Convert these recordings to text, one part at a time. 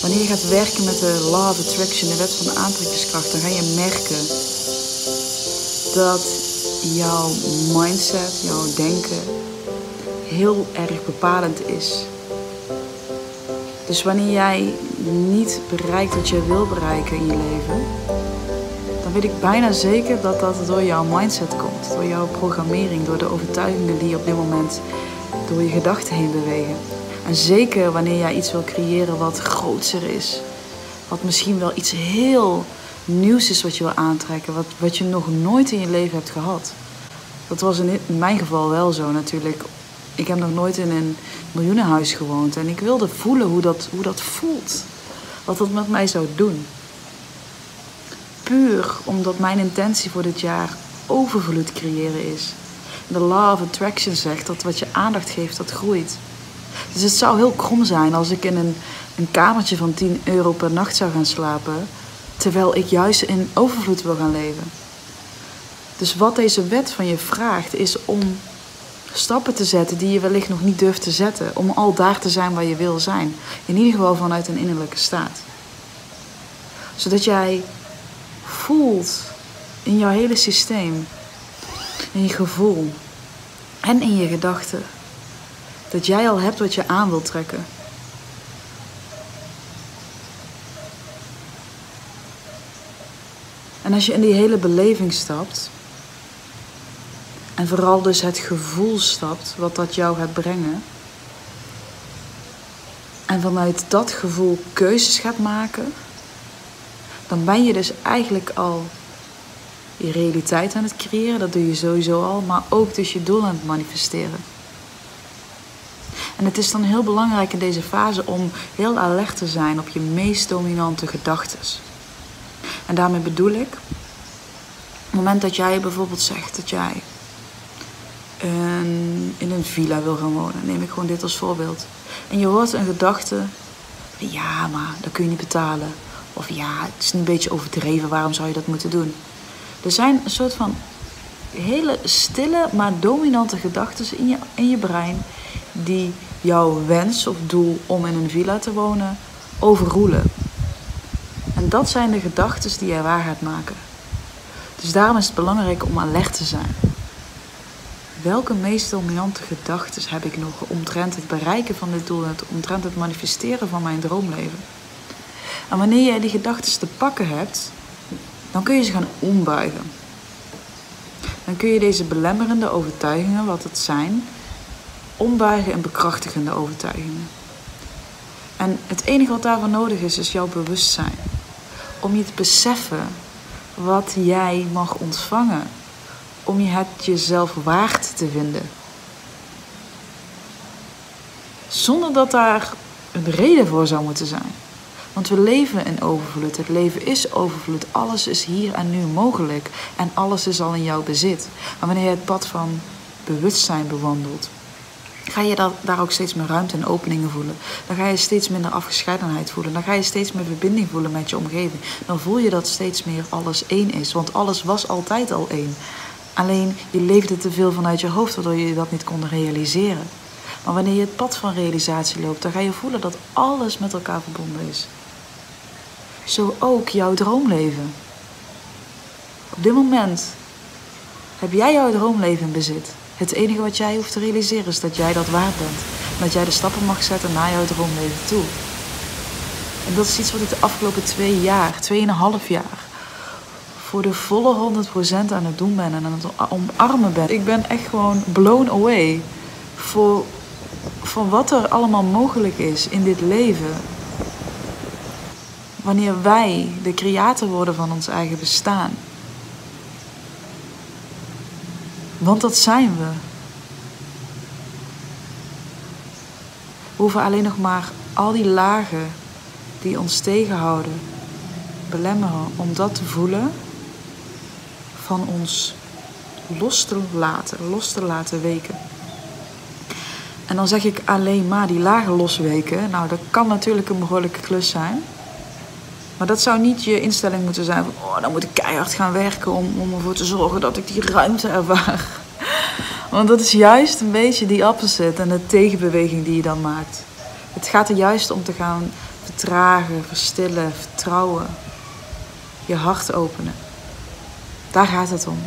Wanneer je gaat werken met de Law of Attraction, de wet van de aantrekkingskracht, dan ga je merken dat jouw mindset, jouw denken heel erg bepalend is. Dus wanneer jij niet bereikt wat je wil bereiken in je leven, dan weet ik bijna zeker dat dat door jouw mindset komt, door jouw programmering, door de overtuigingen die op dit moment door je gedachten heen bewegen. En zeker wanneer jij iets wil creëren wat groter is, wat misschien wel iets heel nieuws is wat je wil aantrekken, wat, wat je nog nooit in je leven hebt gehad. Dat was in mijn geval wel zo natuurlijk. Ik heb nog nooit in een miljoenenhuis gewoond en ik wilde voelen hoe dat, hoe dat voelt. Wat dat met mij zou doen. Puur omdat mijn intentie voor dit jaar overvloed creëren is. De law of attraction zegt dat wat je aandacht geeft, dat groeit. Dus het zou heel krom zijn als ik in een, een kamertje van 10 euro per nacht zou gaan slapen, terwijl ik juist in overvloed wil gaan leven. Dus wat deze wet van je vraagt, is om stappen te zetten die je wellicht nog niet durft te zetten. Om al daar te zijn waar je wil zijn. In ieder geval vanuit een innerlijke staat. Zodat jij voelt in jouw hele systeem, in je gevoel en in je gedachten, dat jij al hebt wat je aan wilt trekken. En als je in die hele beleving stapt, en vooral dus het gevoel stapt wat dat jou gaat brengen. En vanuit dat gevoel keuzes gaat maken. Dan ben je dus eigenlijk al je realiteit aan het creëren. Dat doe je sowieso al. Maar ook dus je doel aan het manifesteren. En het is dan heel belangrijk in deze fase om heel alert te zijn op je meest dominante gedachten. En daarmee bedoel ik, op het moment dat jij bijvoorbeeld zegt dat jij en in een villa wil gaan wonen. Neem ik gewoon dit als voorbeeld. En je hoort een gedachte: ja, maar dat kun je niet betalen. Of ja, het is een beetje overdreven, waarom zou je dat moeten doen? Er zijn een soort van hele stille, maar dominante gedachten in je, in je brein die jouw wens of doel om in een villa te wonen overroelen. En dat zijn de gedachten die jij waar gaat maken. Dus daarom is het belangrijk om alert te zijn welke meest dominante gedachten heb ik nog omtrent het bereiken van dit doel, omtrent het manifesteren van mijn droomleven? En wanneer jij die gedachten te pakken hebt, dan kun je ze gaan ombuigen. Dan kun je deze belemmerende overtuigingen, wat het zijn, ombuigen in bekrachtigende overtuigingen. En het enige wat daarvoor nodig is, is jouw bewustzijn. Om je te beseffen wat jij mag ontvangen om je het jezelf waard te vinden. Zonder dat daar een reden voor zou moeten zijn. Want we leven in overvloed. Het leven is overvloed. Alles is hier en nu mogelijk. En alles is al in jouw bezit. Maar wanneer je het pad van bewustzijn bewandelt, ga je daar ook steeds meer ruimte en openingen voelen. Dan ga je steeds minder afgescheidenheid voelen. Dan ga je steeds meer verbinding voelen met je omgeving. Dan voel je dat steeds meer alles één is. Want alles was altijd al één. Alleen je leefde te veel vanuit je hoofd, waardoor je dat niet kon realiseren. Maar wanneer je het pad van realisatie loopt, dan ga je voelen dat alles met elkaar verbonden is. Zo ook jouw droomleven. Op dit moment heb jij jouw droomleven in bezit. Het enige wat jij hoeft te realiseren is dat jij dat waard bent. En dat jij de stappen mag zetten naar jouw droomleven toe. En dat is iets wat ik de afgelopen twee jaar, tweeënhalf jaar, voor de volle 100% aan het doen ben en aan het omarmen ben. Ik ben echt gewoon blown away voor, voor wat er allemaal mogelijk is in dit leven. Wanneer wij de creator worden van ons eigen bestaan. Want dat zijn we. We hoeven alleen nog maar al die lagen die ons tegenhouden, belemmeren om dat te voelen van ons los te laten, los te laten weken. En dan zeg ik alleen maar die lage losweken. Nou, dat kan natuurlijk een behoorlijke klus zijn. Maar dat zou niet je instelling moeten zijn van... oh, dan moet ik keihard gaan werken om, om ervoor te zorgen dat ik die ruimte ervaar. Want dat is juist een beetje die opposite en de tegenbeweging die je dan maakt. Het gaat er juist om te gaan Vertragen, verstillen, vertrouwen. Je hart openen. Daar gaat het om.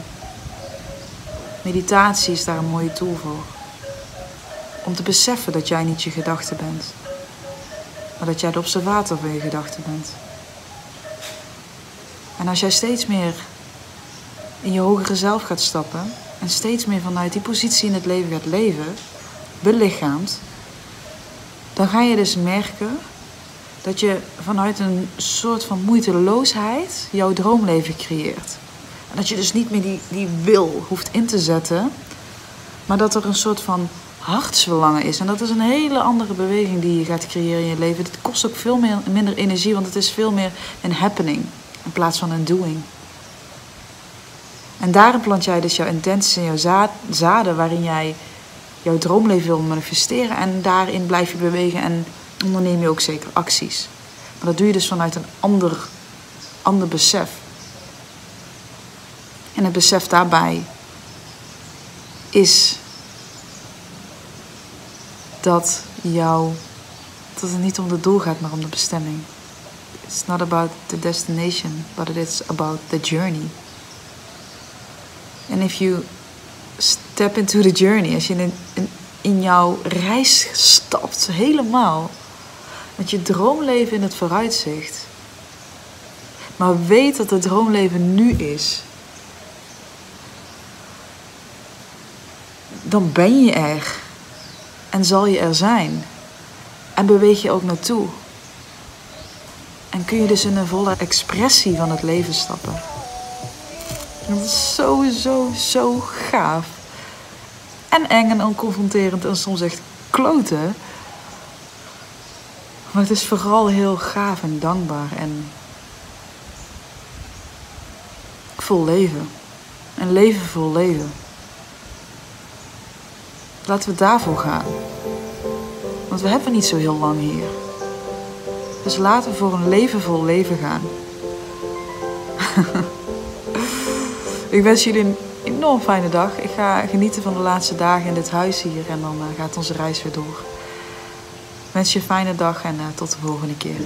Meditatie is daar een mooie tool voor. Om te beseffen dat jij niet je gedachten bent, maar dat jij de observator van je gedachten bent. En als jij steeds meer in je hogere zelf gaat stappen en steeds meer vanuit die positie in het leven gaat leven, belichaamd, dan ga je dus merken dat je vanuit een soort van moeiteloosheid jouw droomleven creëert. En dat je dus niet meer die, die wil hoeft in te zetten, maar dat er een soort van hartsverlangen is. En dat is een hele andere beweging die je gaat creëren in je leven. Het kost ook veel minder energie, want het is veel meer een happening in plaats van een doing. En daarin plant jij dus jouw intenties en jouw zaden waarin jij jouw droomleven wil manifesteren. En daarin blijf je bewegen en onderneem je ook zeker acties. Maar dat doe je dus vanuit een ander, ander besef. En het besef daarbij is dat jou, dat het niet om het doel gaat, maar om de bestemming. It's not about the destination, but it is about the journey. And if you step into the journey, als je in, in, jouw reis stapt, helemaal, met je droomleven in het vooruitzicht, maar weet dat het droomleven nu is, dan ben je er en zal je er zijn en beweeg je ook naartoe. En kun je dus in een volle expressie van het leven stappen. Dat is zo, zo gaaf. En eng en onconfronterend en soms echt kloten. Maar het is vooral heel gaaf en dankbaar en vol leven. Een leven vol leven. Laten we daarvoor gaan. Want we hebben niet zo heel lang hier. Dus laten we voor een leven vol leven gaan. ik wens jullie een enorm fijne dag. Ik ga genieten van de laatste dagen in dit huis hier en dan eh, gaat onze reis weer door. Ik wens je een fijne dag en uh, tot de volgende keer.